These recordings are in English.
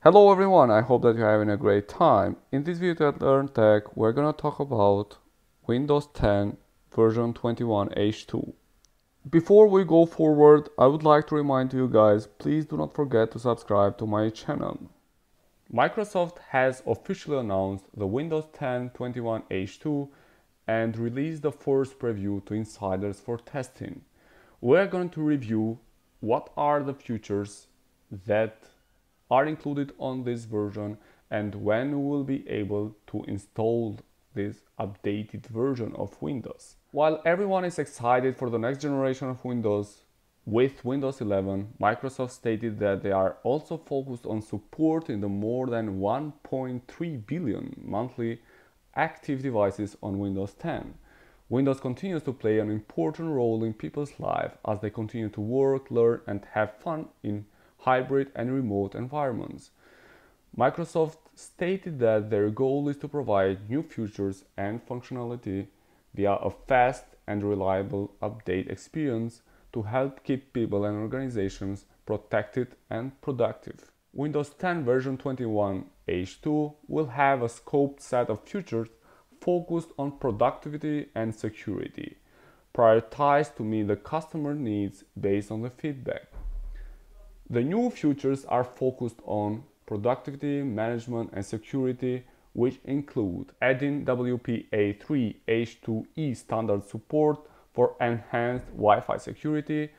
Hello everyone, I hope that you're having a great time. In this video at Learn Tech, we're gonna talk about Windows 10 version 21 H2. Before we go forward, I would like to remind you guys, please do not forget to subscribe to my channel. Microsoft has officially announced the Windows 10 21 H2 and released the first preview to insiders for testing. We're going to review what are the features that are included on this version and when we will be able to install this updated version of Windows. While everyone is excited for the next generation of Windows, with Windows 11, Microsoft stated that they are also focused on supporting the more than 1.3 billion monthly active devices on Windows 10. Windows continues to play an important role in people's lives as they continue to work, learn, and have fun in hybrid and remote environments. Microsoft stated that their goal is to provide new features and functionality via a fast and reliable update experience to help keep people and organizations protected and productive. Windows 10 version 21 H2 will have a scoped set of features focused on productivity and security, prioritized to meet the customer needs based on the feedback. The new features are focused on productivity, management, and security, which include adding WPA3 H2E standard support for enhanced Wi-Fi security,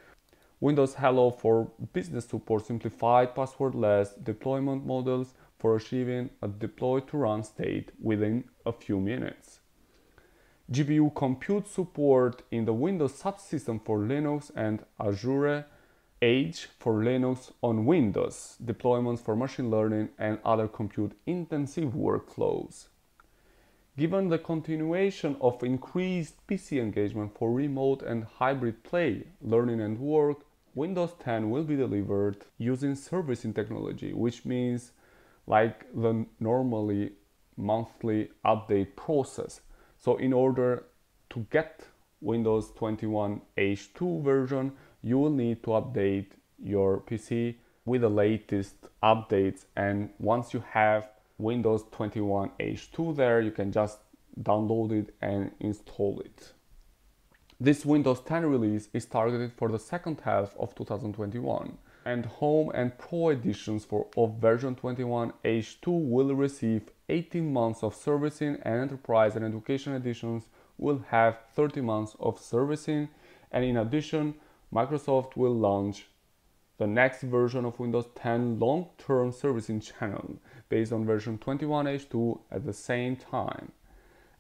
Windows Hello for business support simplified passwordless deployment models for achieving a deploy to run state within a few minutes. GPU compute support in the Windows subsystem for Linux and Azure Edge for Linux on Windows, deployments for machine learning and other compute intensive workflows. Given the continuation of increased PC engagement for remote and hybrid play, learning and work, Windows 10 will be delivered using servicing technology, which means like the normally monthly update process. So in order to get Windows 21 H2 version, you will need to update your PC with the latest updates and once you have Windows 21 H2 there, you can just download it and install it. This Windows 10 release is targeted for the second half of 2021 and Home and Pro editions for of version 21 H2 will receive 18 months of servicing and Enterprise and Education editions will have 30 months of servicing and in addition Microsoft will launch the next version of Windows 10 long-term servicing channel based on version 21H2 at the same time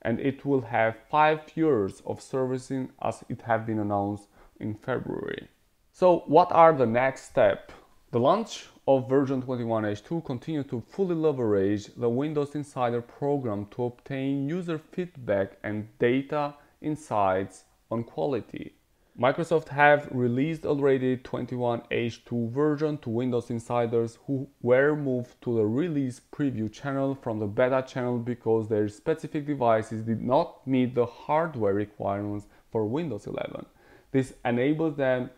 and it will have 5 years of servicing as it had been announced in February. So what are the next steps? The launch of version 21H2 continues to fully leverage the Windows Insider program to obtain user feedback and data insights on quality. Microsoft have released already 21H2 version to Windows insiders who were moved to the release preview channel from the beta channel because their specific devices did not meet the hardware requirements for Windows 11. This enables them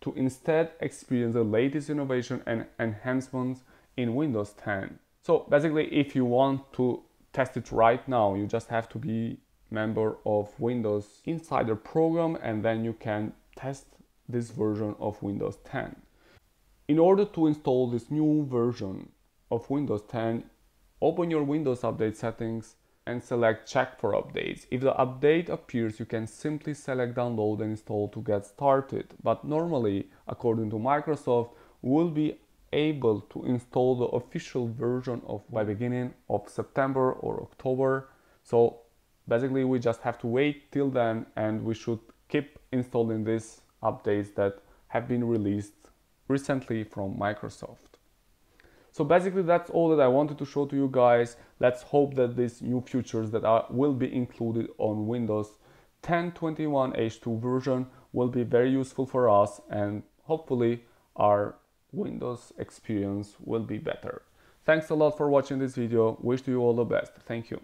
to instead experience the latest innovation and enhancements in Windows 10. So basically, if you want to test it right now, you just have to be member of Windows Insider program and then you can test this version of Windows 10. In order to install this new version of Windows 10, open your Windows Update settings and select check for updates. If the update appears, you can simply select download and install to get started. But normally, according to Microsoft, we'll be able to install the official version of by beginning of September or October. So basically we just have to wait till then and we should keep installing these updates that have been released recently from Microsoft. So basically that's all that I wanted to show to you guys. Let's hope that these new features that are, will be included on Windows 1021 H2 version will be very useful for us and hopefully our Windows experience will be better. Thanks a lot for watching this video. Wish you all the best. Thank you.